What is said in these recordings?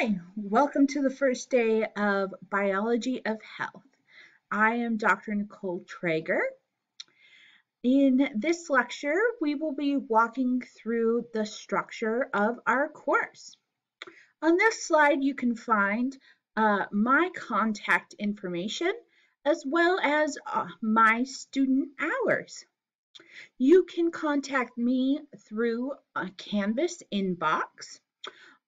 Hi, welcome to the first day of Biology of Health. I am Dr. Nicole Trager. In this lecture, we will be walking through the structure of our course. On this slide, you can find uh, my contact information as well as uh, my student hours. You can contact me through a Canvas inbox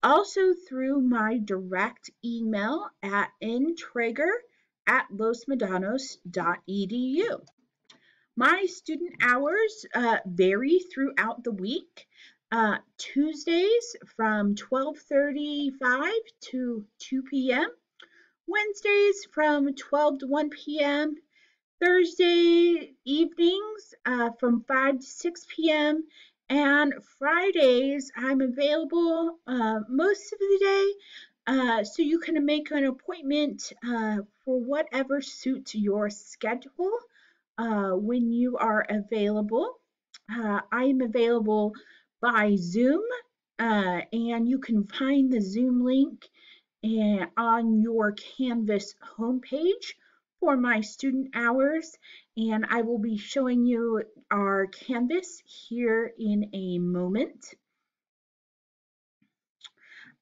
also through my direct email at ntrager at losmedanos.edu. My student hours uh, vary throughout the week. Uh, Tuesdays from 12.35 to 2 p.m. Wednesdays from 12 to 1 p.m. Thursday evenings uh, from 5 to 6 p.m. And Fridays, I'm available uh, most of the day, uh, so you can make an appointment uh, for whatever suits your schedule uh, when you are available. Uh, I am available by Zoom, uh, and you can find the Zoom link on your Canvas homepage for my student hours and I will be showing you our canvas here in a moment.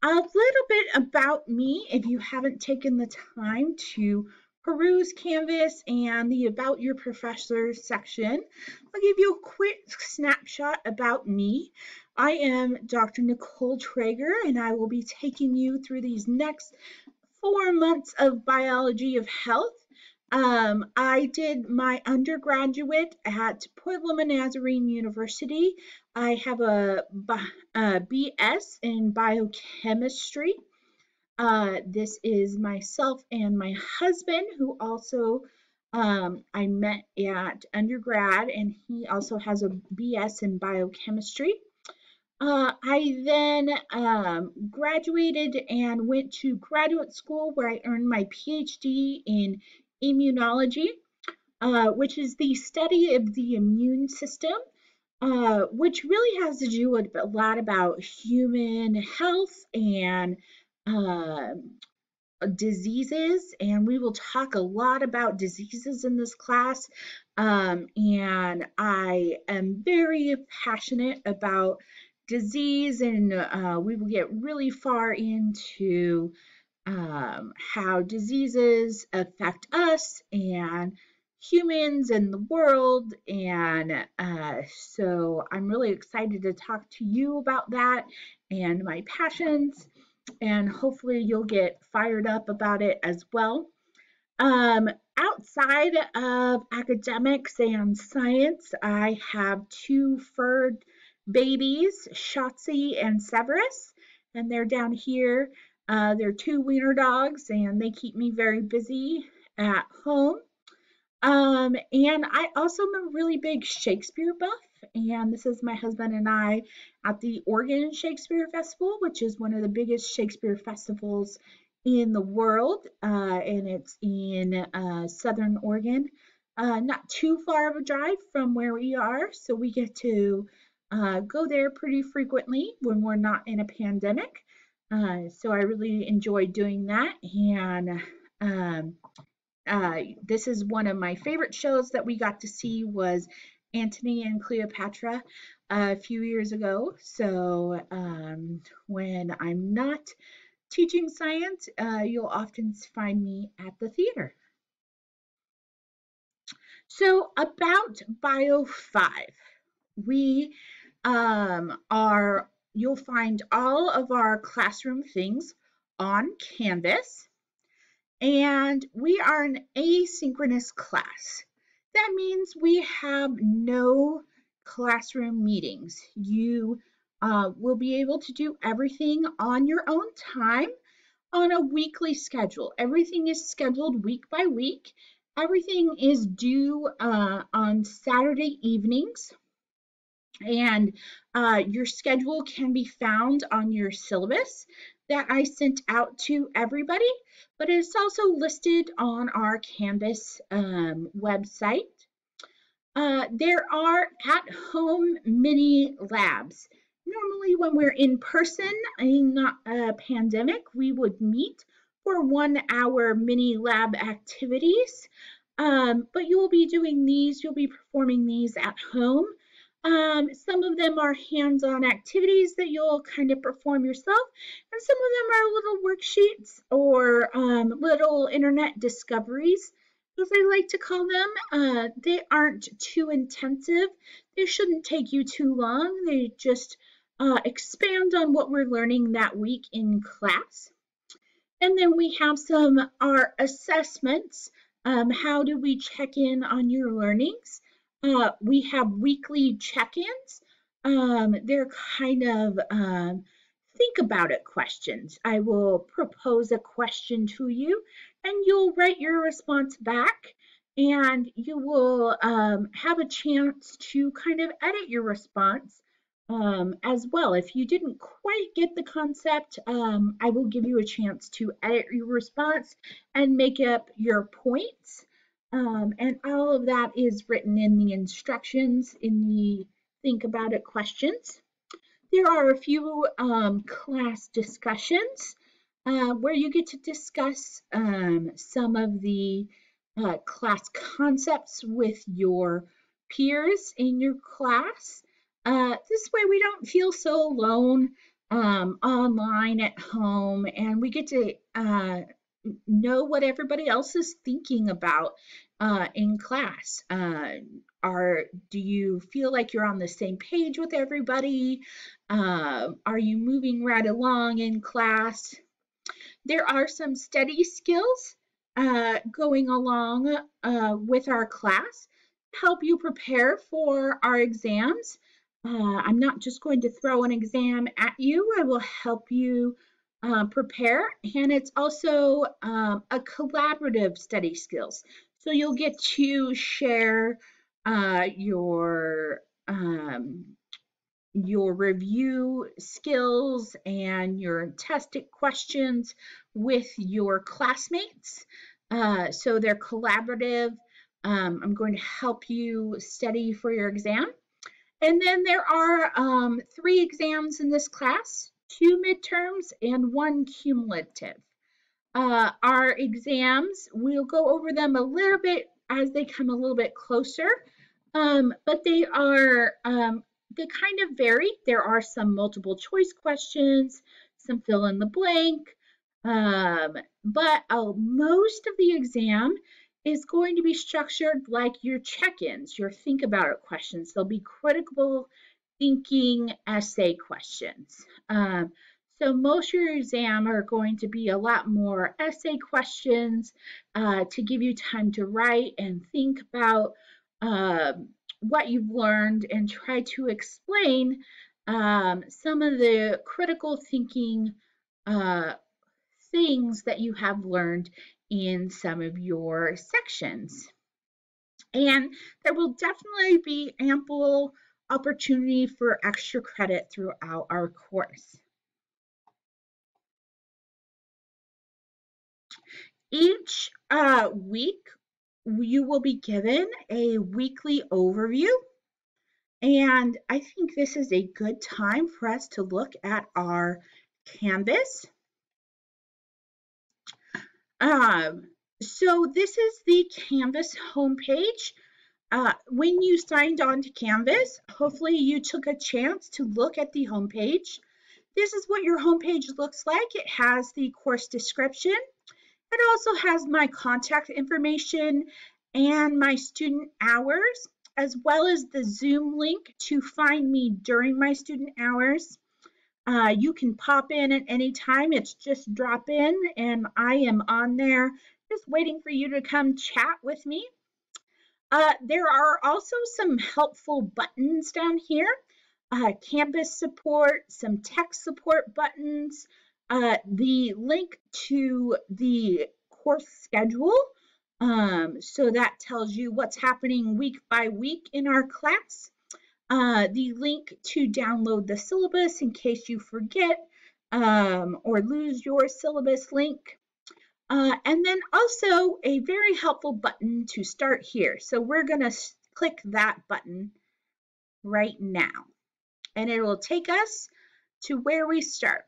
A little bit about me if you haven't taken the time to peruse Canvas and the About Your Professor section. I'll give you a quick snapshot about me. I am Dr. Nicole Trager and I will be taking you through these next four months of biology of health um, I did my undergraduate at Loma Nazarene University. I have a, a BS in biochemistry. Uh, this is myself and my husband, who also um, I met at undergrad, and he also has a BS in biochemistry. Uh, I then um, graduated and went to graduate school where I earned my PhD in immunology, uh, which is the study of the immune system, uh, which really has to do with a lot about human health and uh, diseases. And we will talk a lot about diseases in this class. Um, and I am very passionate about disease, and uh, we will get really far into um, how diseases affect us and humans and the world. And uh, so I'm really excited to talk to you about that and my passions. And hopefully you'll get fired up about it as well. Um, outside of academics and science, I have two furred babies, Shotzi and Severus, and they're down here uh, they're two wiener dogs and they keep me very busy at home. Um, and I also am a really big Shakespeare buff, and this is my husband and I at the Oregon Shakespeare Festival, which is one of the biggest Shakespeare festivals in the world, uh, and it's in uh, Southern Oregon. Uh, not too far of a drive from where we are, so we get to uh, go there pretty frequently when we're not in a pandemic. Uh, so I really enjoyed doing that. And um, uh, this is one of my favorite shows that we got to see was Antony and Cleopatra a few years ago. So um, when I'm not teaching science, uh, you'll often find me at the theater. So about Bio 5, we um, are you'll find all of our classroom things on Canvas. And we are an asynchronous class. That means we have no classroom meetings. You uh, will be able to do everything on your own time on a weekly schedule. Everything is scheduled week by week. Everything is due uh, on Saturday evenings and uh, your schedule can be found on your syllabus that I sent out to everybody, but it's also listed on our Canvas um, website. Uh, there are at-home mini labs. normally when we're in person in a pandemic, we would meet for one hour mini lab activities. Um, but you will be doing these, you'll be performing these at home. Um, some of them are hands-on activities that you'll kind of perform yourself, and some of them are little worksheets or um, little internet discoveries, as I like to call them. Uh, they aren't too intensive. They shouldn't take you too long. They just uh, expand on what we're learning that week in class. And then we have some our assessments. Um, how do we check in on your learnings? Uh, we have weekly check-ins. Um, they're kind of um, think about it questions. I will propose a question to you and you'll write your response back and you will um, have a chance to kind of edit your response um, as well. If you didn't quite get the concept, um, I will give you a chance to edit your response and make up your points. Um, and all of that is written in the instructions in the Think About It questions. There are a few um, class discussions uh, where you get to discuss um, some of the uh, class concepts with your peers in your class. Uh, this way we don't feel so alone um, online at home and we get to uh, know what everybody else is thinking about uh, in class. Uh, are do you feel like you're on the same page with everybody? Uh, are you moving right along in class? There are some study skills uh, going along uh, with our class help you prepare for our exams. Uh, I'm not just going to throw an exam at you. I will help you uh, prepare. And it's also um, a collaborative study skills. So you'll get to share uh, your um, your review skills and your tested questions with your classmates. Uh, so they're collaborative. Um, I'm going to help you study for your exam. And then there are um, three exams in this class, two midterms and one cumulative. Uh, our exams, we'll go over them a little bit as they come a little bit closer, um, but they are, um, they kind of vary. There are some multiple choice questions, some fill in the blank, um, but uh, most of the exam is going to be structured like your check-ins, your think about it questions. They'll be critical thinking essay questions. Um, so most of your exam are going to be a lot more essay questions uh, to give you time to write and think about um, what you've learned and try to explain um, some of the critical thinking uh, things that you have learned in some of your sections. And there will definitely be ample opportunity for extra credit throughout our course. Each uh, week, you will be given a weekly overview. And I think this is a good time for us to look at our Canvas. Um, so this is the Canvas homepage. Uh, when you signed on to Canvas, hopefully you took a chance to look at the homepage. This is what your homepage looks like. It has the course description. It also has my contact information and my student hours, as well as the Zoom link to find me during my student hours. Uh, you can pop in at any time. It's just drop in and I am on there just waiting for you to come chat with me. Uh, there are also some helpful buttons down here. Uh, Canvas support, some tech support buttons, uh, the link to the course schedule. Um, so that tells you what's happening week by week in our class uh, the link to download the syllabus in case you forget um, or lose your syllabus link. Uh, and then also a very helpful button to start here. So we're going to click that button right now. and it will take us to where we start.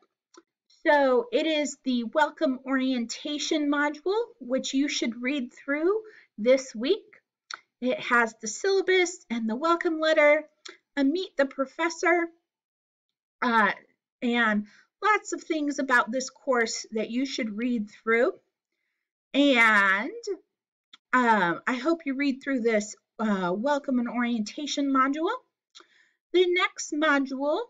So it is the welcome orientation module, which you should read through this week. It has the syllabus and the welcome letter, a meet the professor, uh, and lots of things about this course that you should read through. And um, I hope you read through this uh, welcome and orientation module. The next module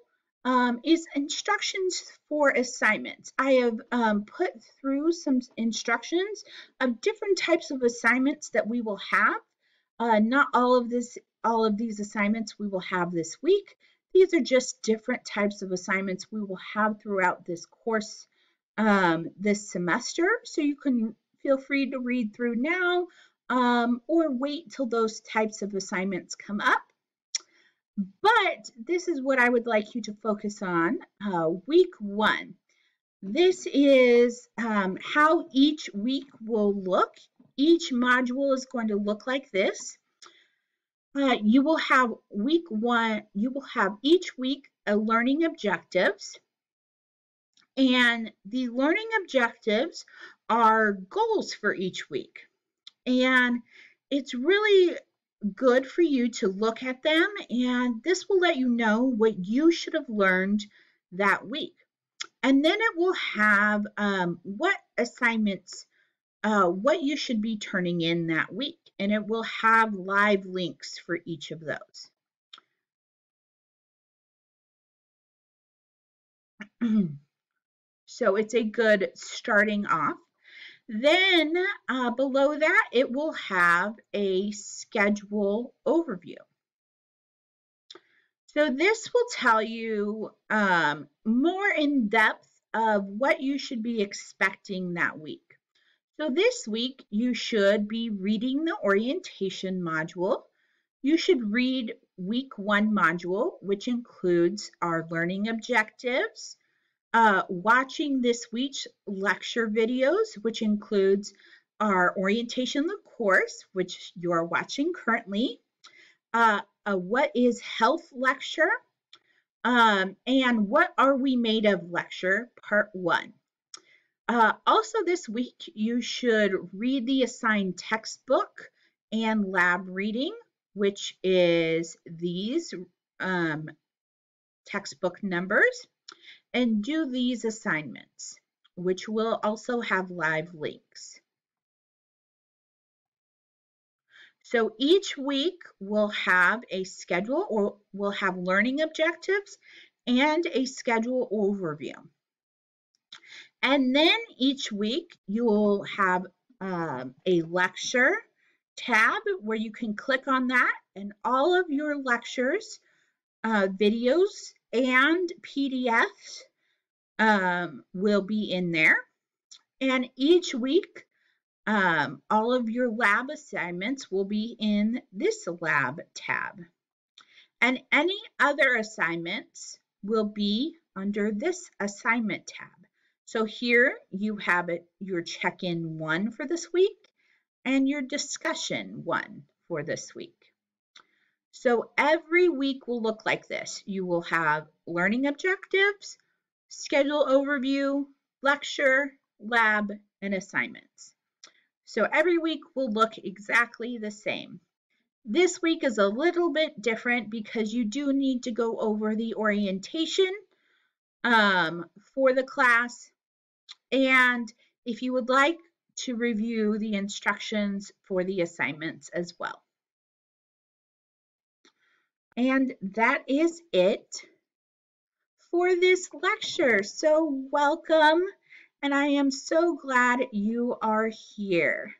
um, is instructions for assignments. I have um, put through some instructions of different types of assignments that we will have. Uh, not all of this, all of these assignments we will have this week. These are just different types of assignments we will have throughout this course um, this semester. So you can feel free to read through now um, or wait till those types of assignments come up. But this is what I would like you to focus on uh, week one. This is um, how each week will look. Each module is going to look like this. Uh, you will have week one, you will have each week a learning objectives. And the learning objectives are goals for each week. And it's really good for you to look at them, and this will let you know what you should have learned that week. And then it will have um, what assignments, uh, what you should be turning in that week and it will have live links for each of those. so it's a good starting off. Then uh, below that, it will have a schedule overview. So this will tell you um, more in depth of what you should be expecting that week. So this week you should be reading the orientation module. You should read week one module, which includes our learning objectives, uh, watching this week's lecture videos, which includes our orientation the course, which you're watching currently, uh, a what is health lecture, um, and what are we made of lecture, part one. Uh, also this week, you should read the assigned textbook and lab reading, which is these um, textbook numbers, and do these assignments, which will also have live links. So each week we'll have a schedule or we'll have learning objectives and a schedule overview. And then each week you'll have um, a lecture tab where you can click on that and all of your lectures, uh, videos, and PDFs um, will be in there. And each week, um, all of your lab assignments will be in this lab tab. And any other assignments will be under this assignment tab. So here you have it, your check-in one for this week and your discussion one for this week. So every week will look like this. You will have learning objectives, schedule overview, lecture, lab, and assignments. So every week will look exactly the same. This week is a little bit different because you do need to go over the orientation um, for the class and if you would like to review the instructions for the assignments as well. And that is it for this lecture. So welcome, and I am so glad you are here.